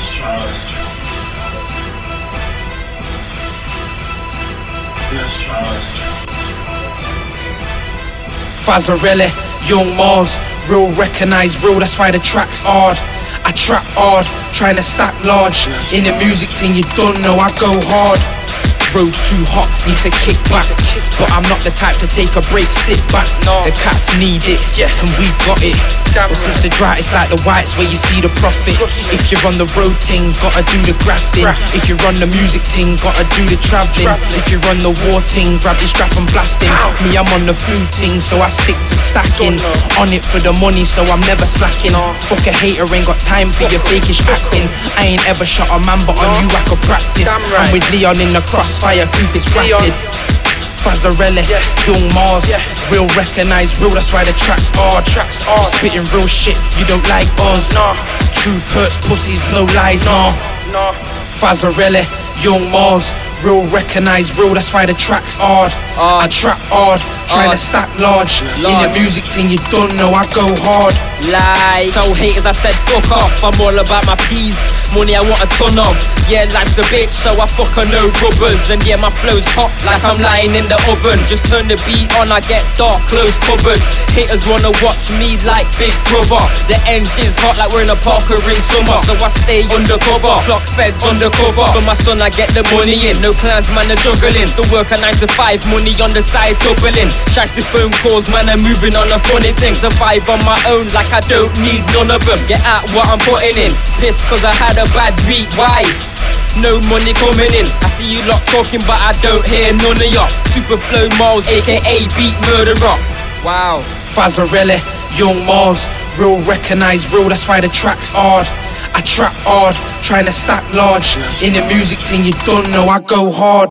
Yes, Charles. Yes, Charles. Fazerelly, Young Marlz, real recognize real, that's why the track's hard. I trap hard, trying to stack large. In the music thing, you don't know I go hard. Road's too hot, need to kick back. But I'm not the type to take a break, sit back. The cats need it, and we got it. But since the drought, it's like the whites where you see the profit. If you're on the road ting, gotta do the grafting. If you're on the music ting, gotta do the traveling. If you're on the war ting, grab your strap and blasting. Me, I'm on the food ting, so I stick to stacking. On it for the money, so I'm never slacking. Fuck a hater, ain't got time for your fakish acting. I ain't ever shot a man, but on you I could practice. I'm with Leon in the crossfire, group it's rapid. Fazerelly, Young Marlz, real recognize real, that's why the track's hard. Track's hard. Spitting real shit, you don't like us. Nah. Truth hurts pussies, no lies, nah. Nah. Fazerelly, Young Marlz, real recognize real, that's why the track's hard. I trap hard, trying to stack large. In the music thing, you don't know I go hard. Lie. Tell haters I said fuck off. I'm all about my peas. Money I want a ton of. Yeah, life's a bitch, so I fuck on no rubbers. And yeah, my flow's hot like I'm lying in the oven. Just turn the beat on, I get dark clothes covered. Haters wanna watch me like Big Brother. The ends is hot like we're in a Parker in summer. So I stay undercover. Clock feds undercover. For my son, I get the money in. No plans, man, are juggling. Still work a 9 to 5, money on the side, doubling. Shacks the phone calls, man, I'm moving on a funny thing. Survive on my own like I don't need none of them. Get out what I'm putting in. Pissed cause I had a bad beat. Why? No money coming in. I see you lot talking, but I don't hear none of y'all. Super flow Miles, aka Beat Murderer. Wow. Fazerelly, Young Marlz, real recognize real, that's why the track's hard. I trap hard, trying to stack large. In the music thing, you don't know I go hard.